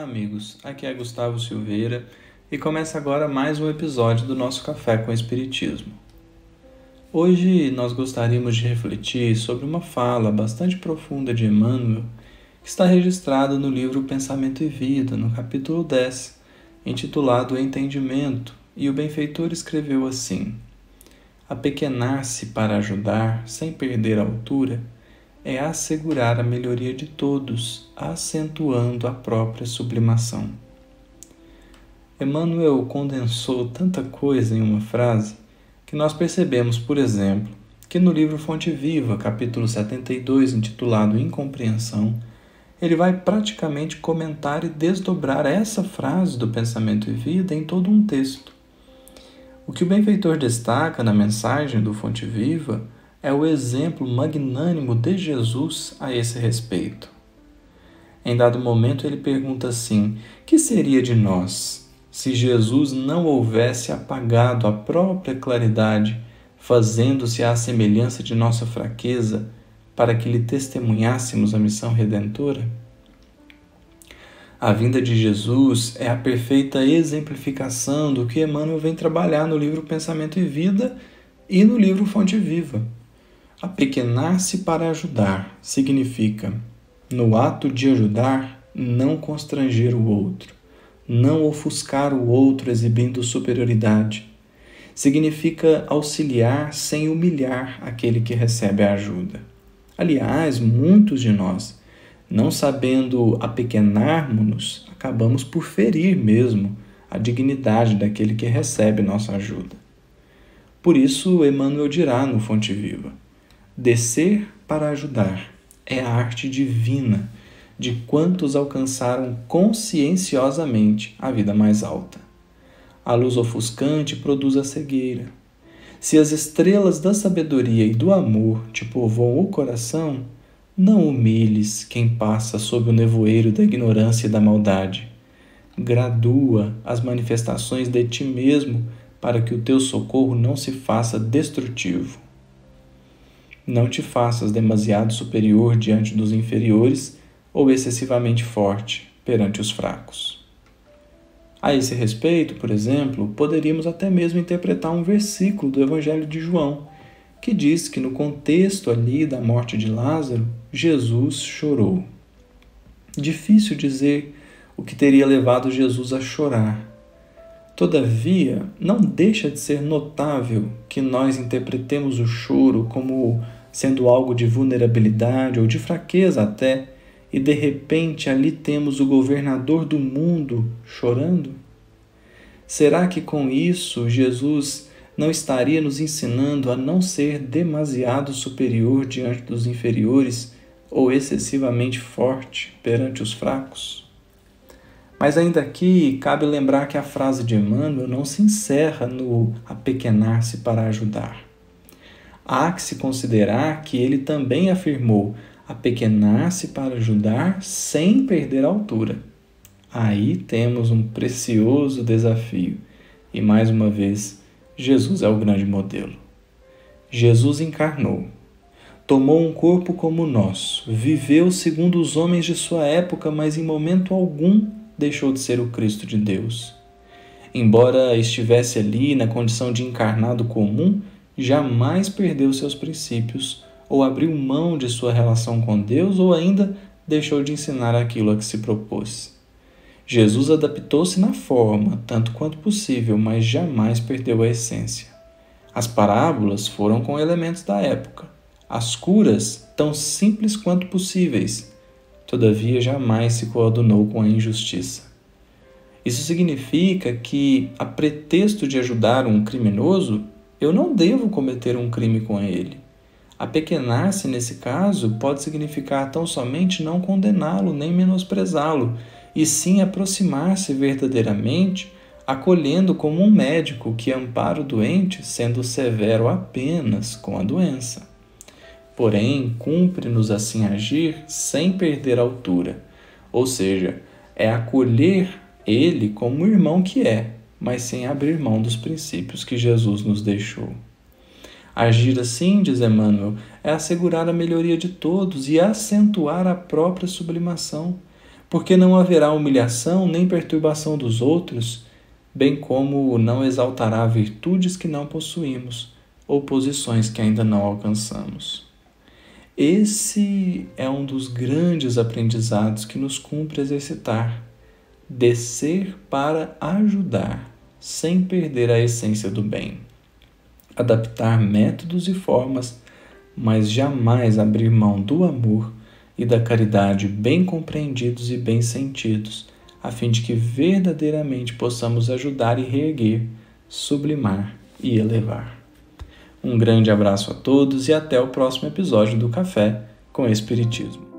Olá, amigos. Aqui é Gustavo Silveira e começa agora mais um episódio do nosso Café com Espiritismo. Hoje nós gostaríamos de refletir sobre uma fala bastante profunda de Emmanuel que está registrada no livro Pensamento e Vida, no capítulo 10, intitulado Entendimento, e o benfeitor escreveu assim: Apequenar-se para ajudar, sem perder a altura, é assegurar a melhoria de todos, acentuando a própria sublimação. Emmanuel condensou tanta coisa em uma frase que nós percebemos, por exemplo, que no livro Fonte Viva, capítulo 72, intitulado Incompreensão, ele vai praticamente comentar e desdobrar essa frase do pensamento e vida em todo um texto. O que o benfeitor destaca na mensagem do Fonte Viva é o exemplo magnânimo de Jesus a esse respeito. Em dado momento, ele pergunta assim: Que seria de nós se Jesus não houvesse apagado a própria claridade, fazendo-se à semelhança de nossa fraqueza, para que lhe testemunhássemos a missão redentora? A vinda de Jesus é a perfeita exemplificação do que Emmanuel vem trabalhar no livro Pensamento e Vida e no livro Fonte Viva. Apequenar-se para ajudar significa, no ato de ajudar, não constranger o outro, não ofuscar o outro exibindo superioridade. Significa auxiliar sem humilhar aquele que recebe a ajuda. Aliás, muitos de nós, não sabendo apequenarmos-nos, acabamos por ferir mesmo a dignidade daquele que recebe nossa ajuda. Por isso, Emmanuel dirá no Fonte Viva: Descer para ajudar é a arte divina de quantos alcançaram conscienciosamente a vida mais alta. A luz ofuscante produz a cegueira. Se as estrelas da sabedoria e do amor te povoam o coração, não humilhes quem passa sob o nevoeiro da ignorância e da maldade. Gradua as manifestações de ti mesmo para que o teu socorro não se faça destrutivo. Não te faças demasiado superior diante dos inferiores ou excessivamente forte perante os fracos. A esse respeito, por exemplo, poderíamos até mesmo interpretar um versículo do Evangelho de João, que diz que no contexto ali da morte de Lázaro, Jesus chorou. Difícil dizer o que teria levado Jesus a chorar. Todavia, não deixa de ser notável que nós interpretemos o choro como sendo algo de vulnerabilidade ou de fraqueza até, e de repente ali temos o governador do mundo chorando? Será que com isso Jesus não estaria nos ensinando a não ser demasiado superior diante dos inferiores ou excessivamente forte perante os fracos? Mas ainda aqui cabe lembrar que a frase de Emmanuel não se encerra no apequenar-se para ajudar há que se considerar que ele também afirmou apequenar-se para ajudar sem perder a altura. Aí temos um precioso desafio. E mais uma vez, Jesus é o grande modelo. Jesus encarnou, tomou um corpo como o nosso, viveu segundo os homens de sua época, mas em momento algum deixou de ser o Cristo de Deus. Embora estivesse ali na condição de encarnado comum, jamais perdeu seus princípios ou abriu mão de sua relação com Deus ou ainda deixou de ensinar aquilo a que se propôs. Jesus adaptou-se na forma, tanto quanto possível, mas jamais perdeu a essência. As parábolas foram com elementos da época, as curas tão simples quanto possíveis, todavia jamais se coadunou com a injustiça. Isso significa que, a pretexto de ajudar um criminoso, eu não devo cometer um crime com ele. Apequenar-se nesse caso pode significar tão somente não condená-lo nem menosprezá-lo, e sim aproximar-se verdadeiramente, acolhendo como um médico que ampara o doente, sendo severo apenas com a doença. Porém, cumpre-nos assim agir sem perder altura, ou seja, é acolher ele como o irmão que é, mas sem abrir mão dos princípios que Jesus nos deixou. Agir assim, diz Emmanuel, é assegurar a melhoria de todos e acentuar a própria sublimação, porque não haverá humilhação nem perturbação dos outros, bem como não exaltará virtudes que não possuímos ou posições que ainda não alcançamos. Esse é um dos grandes aprendizados que nos cumpre exercitar. Descer para ajudar, sem perder a essência do bem. Adaptar métodos e formas, mas jamais abrir mão do amor e da caridade bem compreendidos e bem sentidos, a fim de que verdadeiramente possamos ajudar e reerguer, sublimar e elevar. Um grande abraço a todos e até o próximo episódio do Café com Espiritismo.